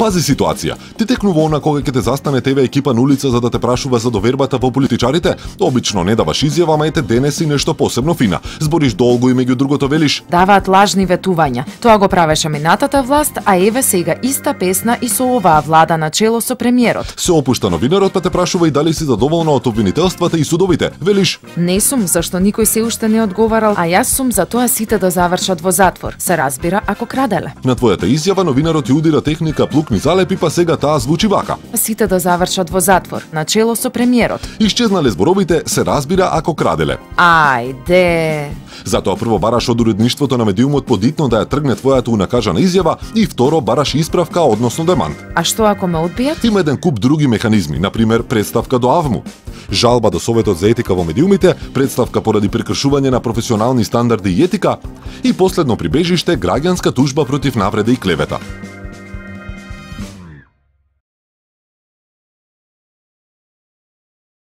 Пази ситуација. Ти текнува она кога ќе те застане тебе екипа на улица за да те прашува за довербата во политичарите? Обично не даваш изјава, ама ете денес и нешто посебно фина. Збориш долго и меѓу другото велиш Даваат лажни ветувања. Тоа го правеше минатата власт, а еве сега иста песна и со оваа влада на чело со премиерот. Се опушта новинарот па те прашува и дали си задоволна од обвинителствата и судовите. Велиш, Не сум, зашто никој се уште не одговарал, а јас сум за тоа сите да завршат во затвор. Се разбира ако краделе. на твојата изјава новинарот ја удира техника плук ни залепи, па сега таа звучи вака. Сите да завршат во затвор, на чело со премиерот. Исчезнале зборовите се разбира ако краделе. Ајде. Затоа прво бараш од уредништвото на медиумот подитно да ја тргне твојата унакажана изјава и второ бараш исправка, односно демант. А што ако ме одбијат? Има еден куп други механизми, на пример представка до АВМУ, жалба до Советот за етика во медиумите, представка поради прекршување на професионални стандарди и етика и последно прибежиште граѓанска тужба против навреда и клевета.